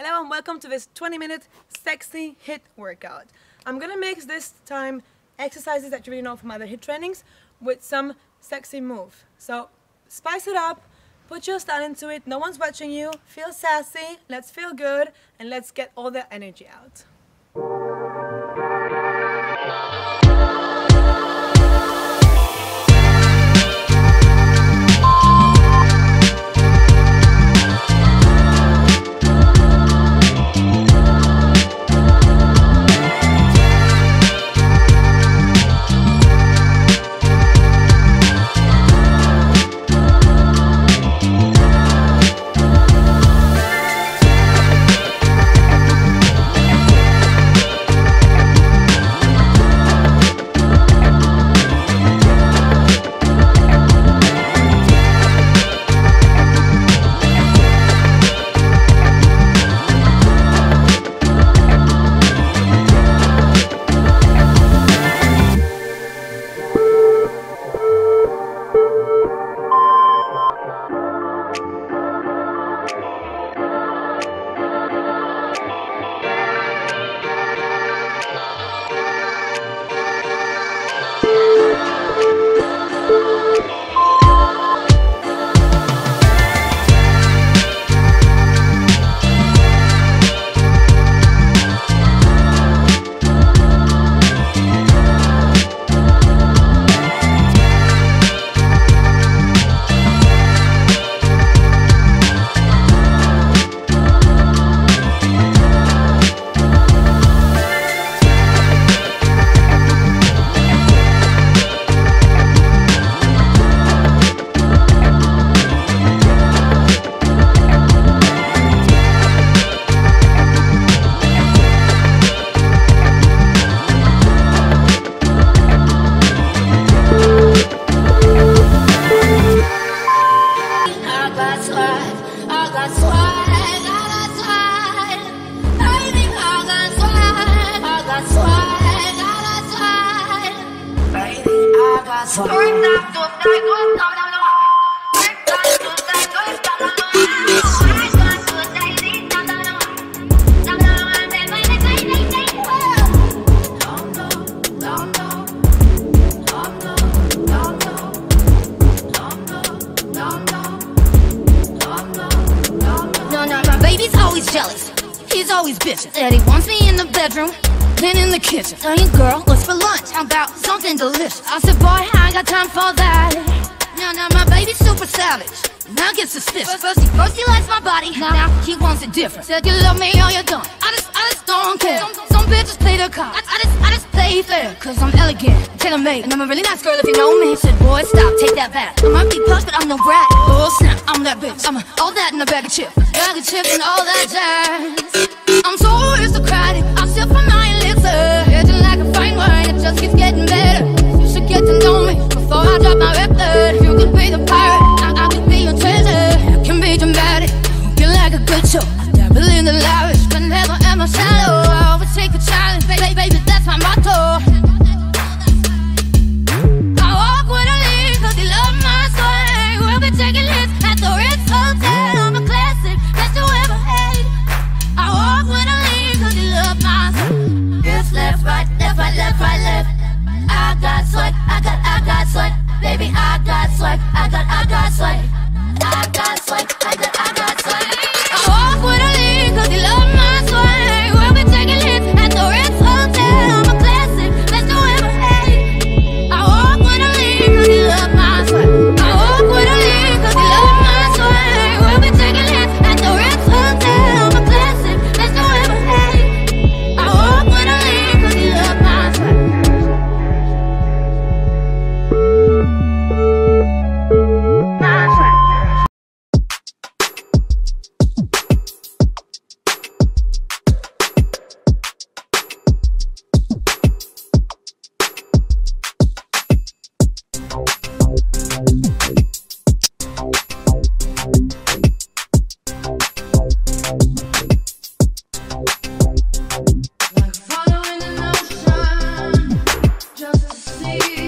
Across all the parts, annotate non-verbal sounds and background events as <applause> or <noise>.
Hello and welcome to this 20 minute sexy HIIT workout. I'm gonna mix this time exercises that you really know from other HIIT trainings with some sexy move. So spice it up, put your style into it, no one's watching you, feel sassy, let's feel good, and let's get all the energy out. Bitching. Said he wants me in the bedroom, then in the kitchen. Tell you, girl, what's for lunch? How about something delicious? I said, boy, I ain't got time for that. No, no, my baby's super savage. Now get suspicious. First, he, first he likes my body, now, now he wants it different. Said you love me or you don't. I just, I just don't care. Some, some bitches play the card. I, I just, I just play fair. Cause I'm elegant, tailor made, and I'm a really nice girl if you know me. Said, boy, stop, take that back. I might be push, but I'm no brat. Oh snap, I'm that bitch. I'm a, all that in a bag of chips, bag of chips and all that jazz. You.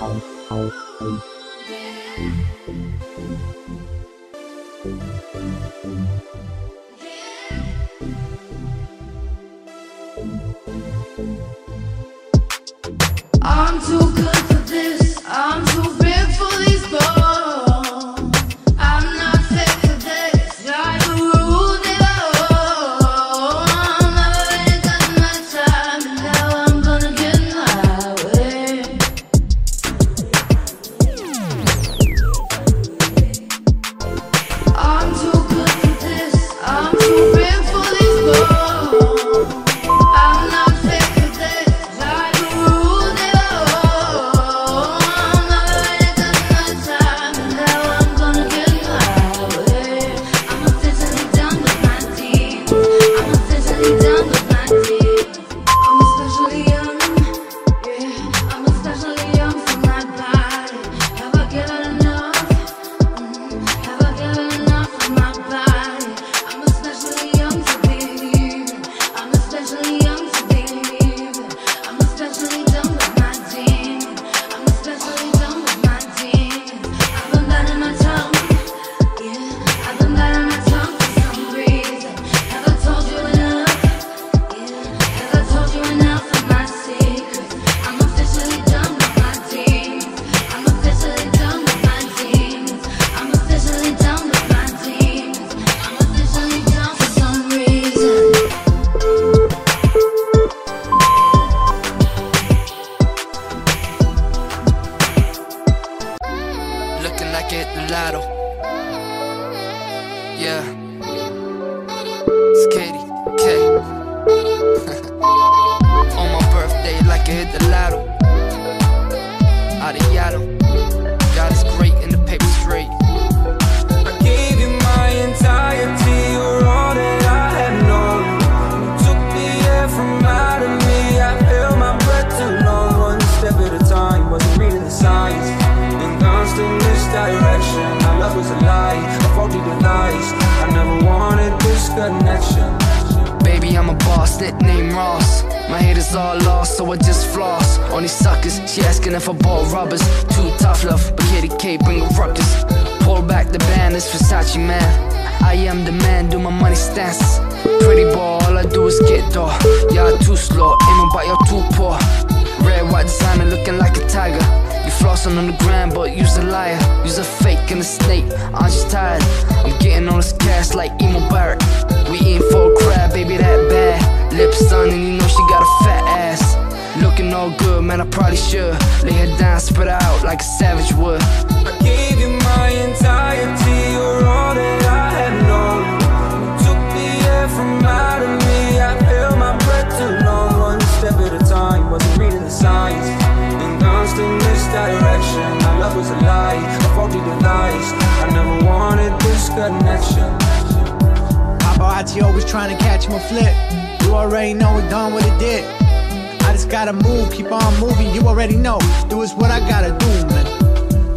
I'm too good for this. I'm too Yeah. It's Katie K. <laughs> On my birthday, like it hit the lotto. My haters all lost, so I just floss. On these suckers, she asking if I bought rubbers. Too tough love, but Kitty K bring a ruckus. Pull back the band, it's Versace man. I am the man, do my money stance. Pretty boy, all I do is get door. Y'all too slow, aiming but y'all too poor. Red, white designer looking like a tiger. You flossing on the ground, but you's a liar. You's a fake and a snake. I'm just tired. I'm getting all this cash like Emo Barrett. We eating full crab, baby, that bad. Lips done, and you know she got a fat ass. Looking all good, man, I probably should. Lay her down, spread out like a savage would. I gave you Paparazzi always trying to catch my flip. You already know it done what it did. I just gotta move, keep on moving. You already know. Do is what I gotta do, man.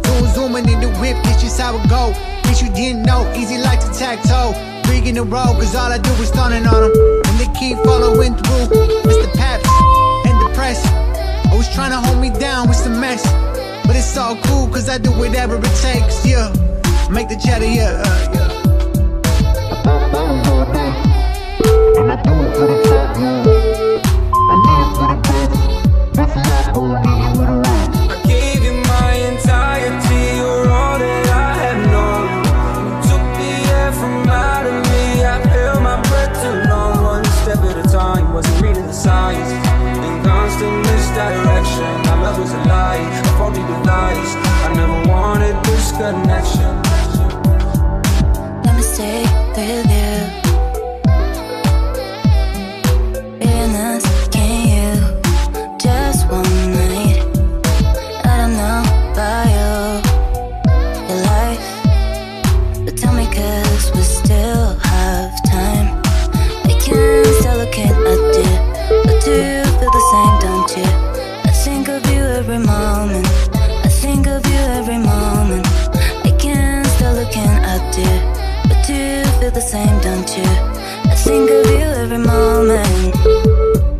Zoom, zooming in the whip, this just how it go. Bitch, you didn't know, easy like tic tac toe. Big in the road, cause all I do is stunning on them. And they keep following through. Mr. Paps and the press. Always trying to hold me down with some mess. But it's all cool, cause I do whatever it takes, yeah. Make the cheddar, yeah, uh, yeah. Connection. Let me stay with you. Think of you every moment.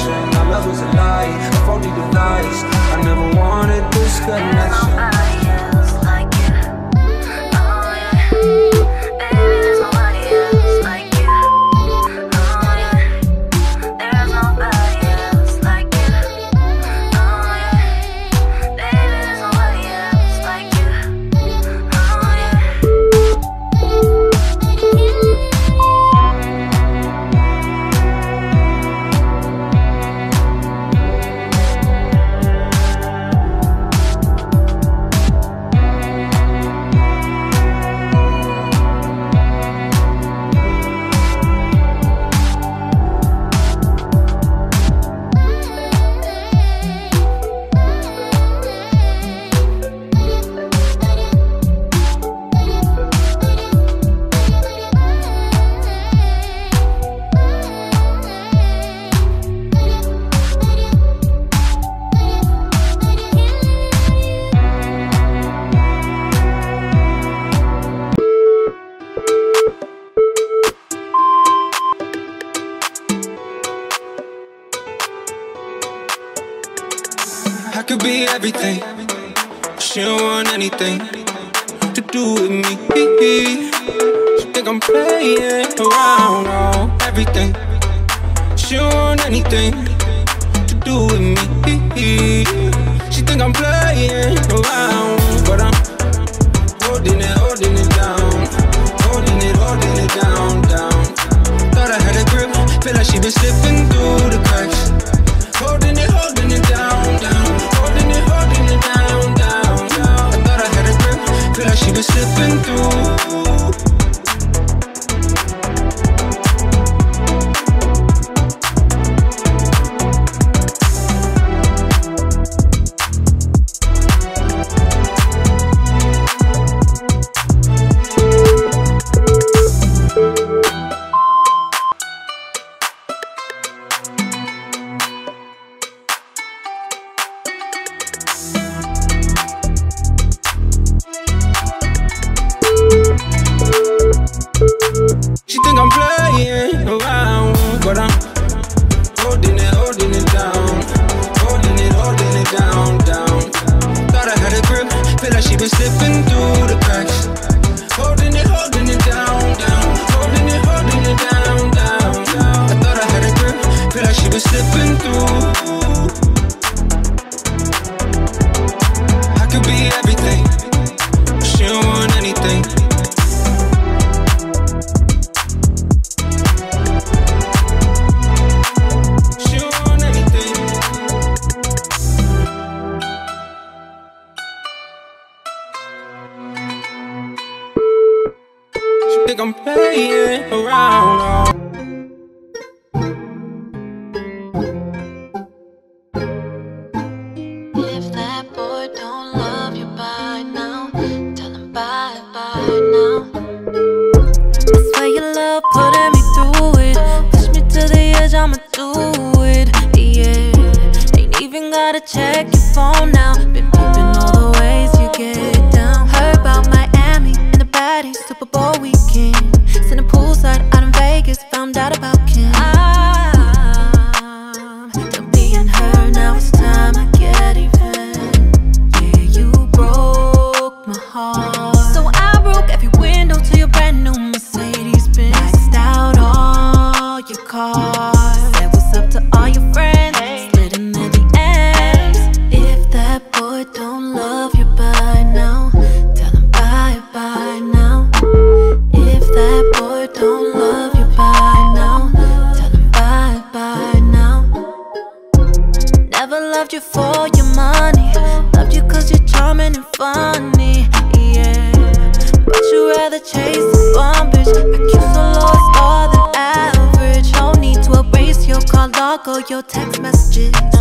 obsession My love was a lie, if only the lies I never wanted this connection. could be everything. She don't want anything to do with me. She think I'm playing around on everything. She don't want anything to do with me. She think I'm playing around, but I'm holding it, holding it down, holding it, holding it down, down. Thought I had a grip, feel like she been slipping through the cracks. I'm playing around. loved you for your money. Loved you cause you're charming and funny, yeah. But you rather chase the bum, bitch I you so low, it's more than average. No need to erase your call log or your text messages.